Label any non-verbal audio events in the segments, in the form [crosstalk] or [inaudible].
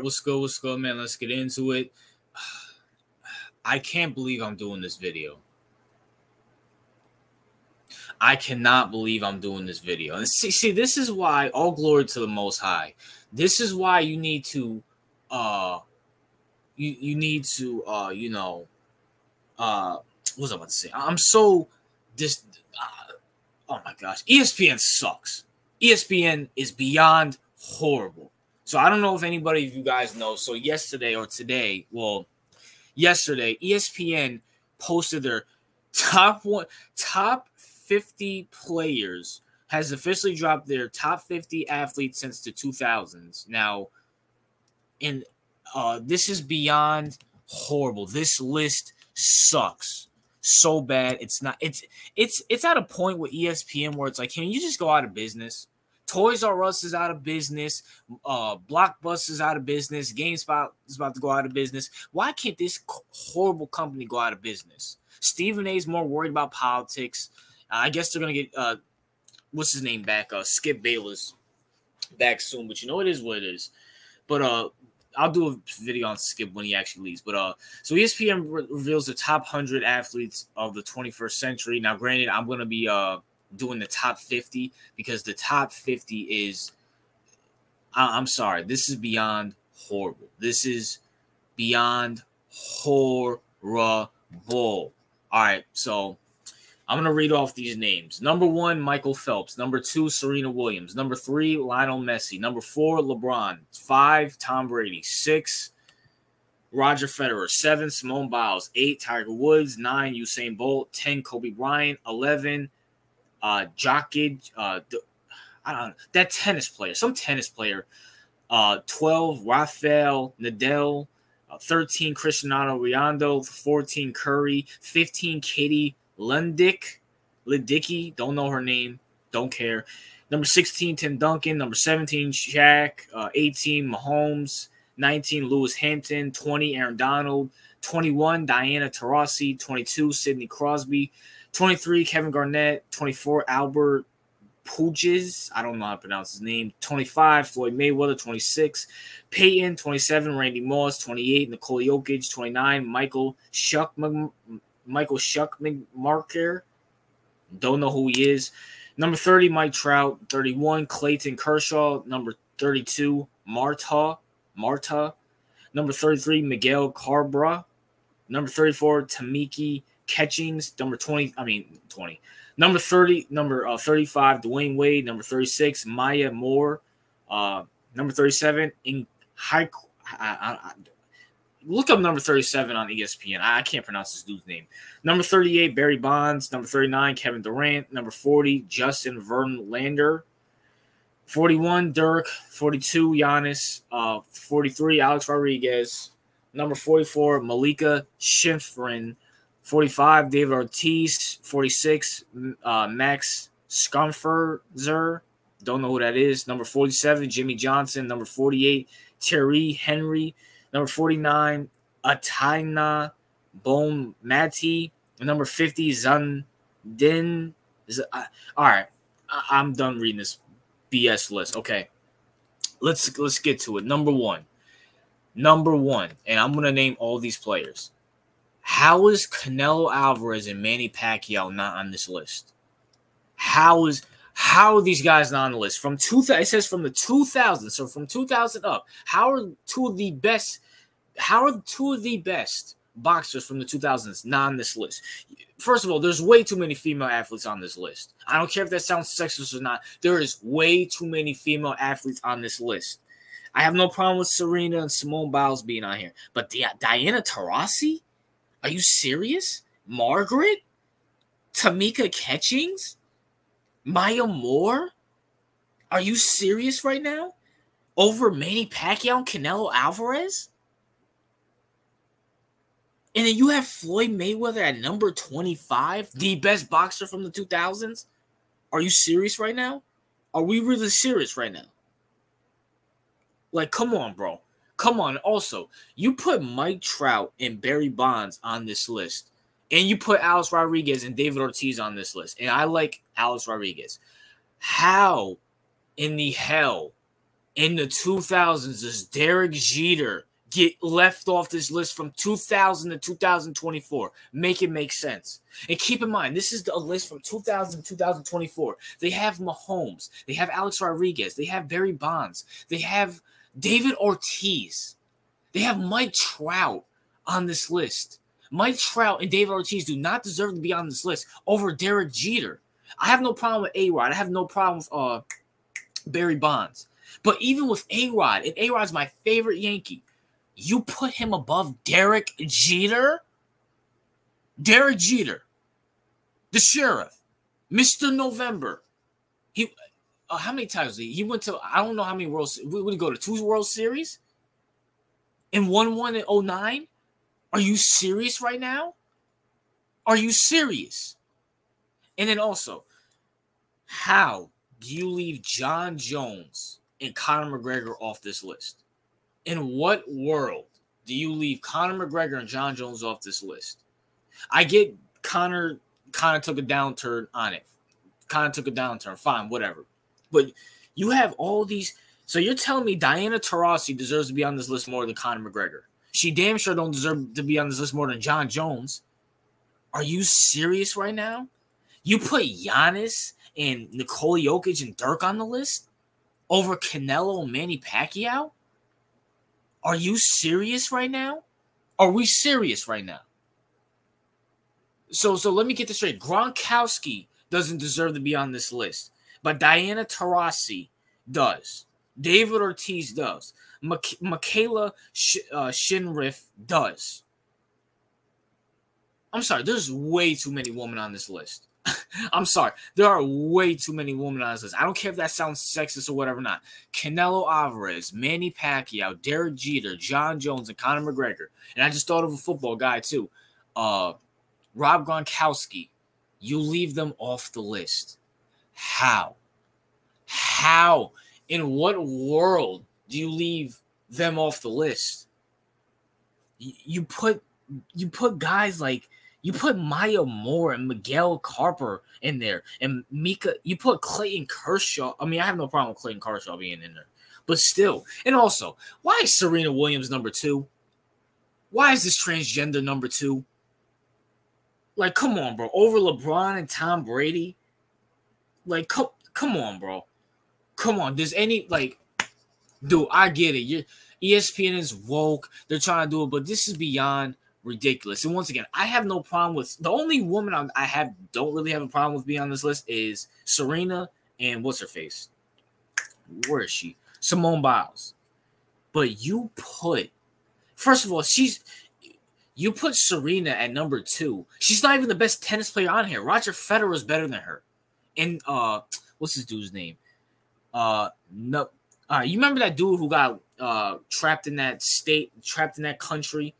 Right, what's good? What's good, man? Let's get into it. [sighs] I can't believe I'm doing this video. I cannot believe I'm doing this video. And see, see, this is why all glory to the most high. This is why you need to uh you you need to uh you know uh what was I about to say? I'm so this uh, oh my gosh, ESPN sucks. ESPN is beyond horrible. So I don't know if anybody of you guys know. So yesterday or today, well, yesterday, ESPN posted their top one top 50 players has officially dropped their top 50 athletes since the 2000s. Now, and uh, this is beyond horrible. This list sucks so bad. It's not. It's it's it's at a point with ESPN where it's like, can you just go out of business? Toys R Us is out of business. Uh, Blockbuster is out of business. GameSpot is about to go out of business. Why can't this horrible company go out of business? Stephen A. is more worried about politics. I guess they're gonna get uh, what's his name back? Uh, Skip Bayless back soon. But you know it is what it is. But uh, I'll do a video on Skip when he actually leaves. But uh, so ESPN re- reveals the top hundred athletes of the 21st century. Now, granted, I'm gonna be uh doing the top 50 because the top 50 is. I- I'm sorry, this is beyond horrible. This is beyond horrible. All right, so I'm to read off these names. Number one, Michael Phelps. Number two, Serena Williams. Number three, Lionel Messi. Number four, LeBron. Five, Tom Brady. Six, Roger Federer. Seven, Simone Biles. Eight, Tiger Woods. Nine, Usain Bolt. Ten, Kobe Bryant. Eleven, uh, Jokic. Uh, I don't know, that tennis player, some tennis player. Uh, 12, Rafael Nadal. Uh, 13, Cristiano Ronaldo. 14, Curry. 15, Katie Lundick, Lidicki, don't know her name, don't care. Number 16, Tim Duncan. Number 17, Shaq. Uh, 18, Mahomes. 19, Lewis Hampton. 20, Aaron Donald. 21, Diana Taurasi. 22, Sidney Crosby. 23, Kevin Garnett. 24, Albert Pujols. I don't know how to pronounce his name. 25, Floyd Mayweather. 26, Peyton. 27, Randy Moss. 28, Nikola Jokic. 29, Michael Shuck Michael Shuck McMarker. Don't know who he is. Number 30, Mike Trout. 31, Clayton Kershaw. Number 32, Marta. Marta. Number 33, Miguel Carbra. Number 34, Tamika Catchings. Number 20, I mean 20. Number 30, number uh, 35, Dwyane Wade. Number 36, Maya Moore. Uh, number 37, in high. Look up number 37 on ESPN. I can't pronounce this dude's name. Number 38, Barry Bonds. Number 39, Kevin Durant. Number 40, Justin Verlander. 41, Dirk. 42, Giannis. Uh, 43, Alex Rodriguez. Number 44, Malika Shiffrin. 45, David Ortiz. 46, uh, Max Scumferzer. Don't know who that is. Number 47, Jimmie Johnson. Number 48, Terry Henry. Number 49, Ataina Bone Mati. Number 50, Zundin. Uh, all right. I, am done reading this BS list. Okay. Let's let's get to it. Number one. Number one, and I'm gonna name all these players. How is Canelo Alvarez and Manny Pacquiao not on this list? How is how are these guys not on the list? From two, it says from the 2000s, so from 2000 up. How are two of the best? How are two of the best boxers from the 2000s not on this list? First of all, there's way too many female athletes on this list. I don't care if that sounds sexist or not. There is way too many female athletes on this list. I have no problem with Serena and Simone Biles being on here, but Diana Taurasi? Are you serious? Margaret? Tamika Catchings? Maya Moore? Are you serious right now? Over Manny Pacquiao and Canelo Alvarez? And then you have Floyd Mayweather at number 25, the best boxer from the 2000s? Are you serious right now? Are we really serious right now? Like, come on, bro. Come on. Also, you put Mike Trout and Barry Bonds on this list and you put Alex Rodriguez and David Ortiz on this list, and I like Alex Rodriguez. How in the hell in the 2000s does Derek Jeter get left off this list from 2000 to 2024? Make it make sense. And keep in mind, this is the list from 2000 to 2024. They have Mahomes, they have Alex Rodriguez, they have Barry Bonds, they have David Ortiz, they have Mike Trout on this list. Mike Trout and David Ortiz do not deserve to be on this list over Derek Jeter. I have no problem with A Rod. I have no problem with uh, Barry Bonds. But even with A Rod, and A Rod's my favorite Yankee, you put him above Derek Jeter? Derek Jeter, the sheriff, Mr. November. He, uh, how many times he, went to? I don't know how many world. Would he go to two World Series? And won one in 09? Are you serious right now? Are you serious? And then also, how do you leave Jon Jones and Conor McGregor off this list? In what world do you leave Conor McGregor and Jon Jones off this list? I get Conor kind of took a downturn on it. Kind of took a downturn. Fine, whatever. But you have all these. So you're telling me Diana Taurasi deserves to be on this list more than Conor McGregor? She damn sure don't deserve to be on this list more than Jon Jones. Are you serious right now? You put Giannis and Nikola Jokic and Dirk on the list over Canelo and Manny Pacquiao? Are you serious right now? Are we serious right now? So, so let me get this straight. Gronkowski doesn't deserve to be on this list, but Diana Taurasi does. David Ortiz does. Mikaela Sh- uh, Shiffrin does. I'm sorry, there's way too many women on this list. [laughs] I'm sorry, there are way too many women on this list. I don't care if that sounds sexist or whatever. Not Canelo Alvarez, Manny Pacquiao, Derek Jeter, Jon Jones, and Conor McGregor. And I just thought of a football guy too, uh, Rob Gronkowski. You leave them off the list. How? How? In what world do you leave them off the list? You put you put guys like you put Maya Moore and Miguel Carper in there, and Mika. You put Clayton Kershaw. I mean, I have no problem with Clayton Kershaw being in there, but still. And also, why is Serena Williams number two? Why is this transgender number two? Like, come on, bro. Over LeBron and Tom Brady. Like, come, come on, bro. Come on. Does any like, dude? I get it. You ESPN is woke. They're trying to do it, but this is beyond ridiculous. And once again, I have no problem with the only woman I have don't really have a problem with being on this list is Serena and what's her face? Where is she? Simone Biles. But you put first of all, she's you put Serena at number two. She's not even the best tennis player on here. Roger Federer is better than her. And uh what's his dude's name? Uh no uh you remember that dude who got uh trapped in that state, trapped in that country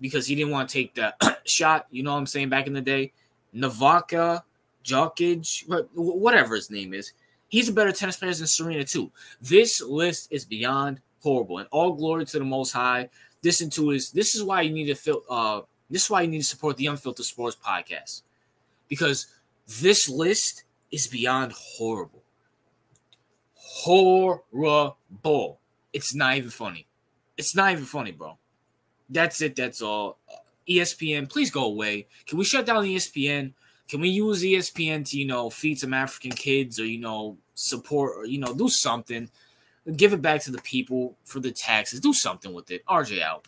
because he didn't want to take the [coughs] shot. You know what I'm saying? Back in the day, Navaka, Jokic, whatever his name is, he's a better tennis player than Serena too. This list is beyond horrible, and all glory to the Most High. Listen to is this is why you need to feel. Uh, this is why you need to support the Unfiltered Sports podcast because this list is beyond horrible. Horrible. It's not even funny. It's not even funny, bro. That's it. That's all. ESPN, please go away. Can we shut down ESPN? Can we use ESPN to, you know, feed some African kids or, you know, support or, you know, do something? Give it back to the people for the taxes. Do something with it. RJ out.